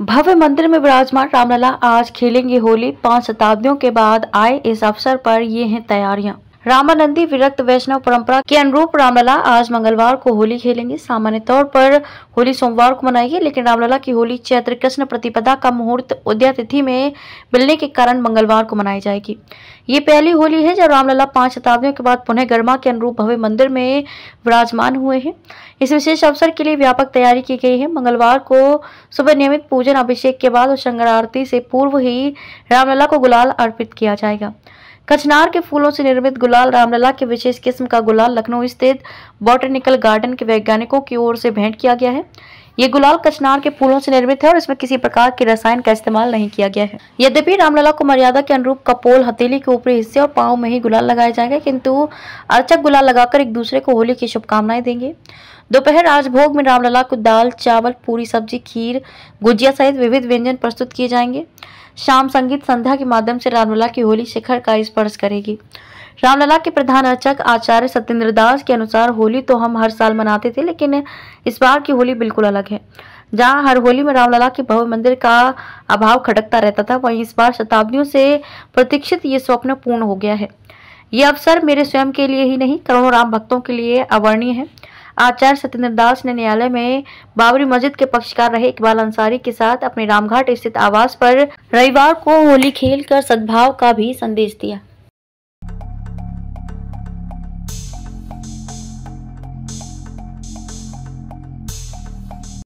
भव्य मंदिर में विराजमान रामलला आज खेलेंगे होली। पाँच शताब्दियों के बाद आए इस अवसर पर ये हैं तैयारियाँ। रामानंदी विरक्त वैष्णव परंपरा के अनुरूप रामलला आज मंगलवार को होली खेलेंगे। सामान्य तौर पर होली सोमवार को मनाएगी, लेकिन रामलला की होली चैत्र कृष्ण प्रतिपदा का मुहूर्त उदया तिथि में मिलने के कारण मंगलवार को मनाई जाएगी। ये पहली होली है जब रामलला पाँच शताब्दियों के बाद पुनः गर्मा के अनुरूप भव्य मंदिर में विराजमान हुए हैं। इस विशेष अवसर के लिए व्यापक तैयारी की गई है। मंगलवार को सुबह नियमित पूजन अभिषेक के बाद और शंकर आरती से पूर्व ही रामलला को गुलाल अर्पित किया जाएगा। कचनार के फूलों से निर्मित गुलाल रामलला के विशेष किस्म का गुलाल लखनऊ स्थित बॉटनिकल गार्डन के वैज्ञानिकों की ओर से भेंट किया गया है। ये गुलाल कचनार के फूलों से निर्मित है और इसमें किसी प्रकार के रसायन का इस्तेमाल नहीं किया गया है। यद्यपि रामलला को मर्यादा के अनुरूप कपोल, हथेली के ऊपरी हिस्से और पाँव में ही गुलाल लगाए जाएँगे, किंतु अर्चक गुलाल लगाकर एक दूसरे को होली की शुभकामनाएँ देंगे। दोपहर राजभोग में रामलला को दाल, चावल, पूरी सब्ज़ी, खीर, गुजिया सहित विविध व्यंजन प्रस्तुत किए जाएँगे। शाम संगीत संध्या के माध्यम से रामलला की होली शिखर का स्पर्श करेगी। रामलला के प्रधान अर्चक आचार्य सत्येंद्र दास के अनुसार होली तो हम हर साल मनाते थे, लेकिन इस बार की होली बिल्कुल अलग है। जहाँ हर होली में रामलला के भव्य मंदिर का अभाव खटकता रहता था, वहीं इस बार शताब्दियों से प्रतीक्षित ये स्वप्न पूर्ण हो गया है। ये अवसर मेरे स्वयं के लिए ही नहीं, करोड़ों राम भक्तों के लिए अवर्णीय है। आचार्य सत्येंद्र दास ने न्यायालय में बाबरी मस्जिद के पक्षकार रहे इकबाल अंसारी के साथ अपने रामघाट स्थित आवास पर रविवार को होली खेल कर सद्भाव का भी संदेश दिया।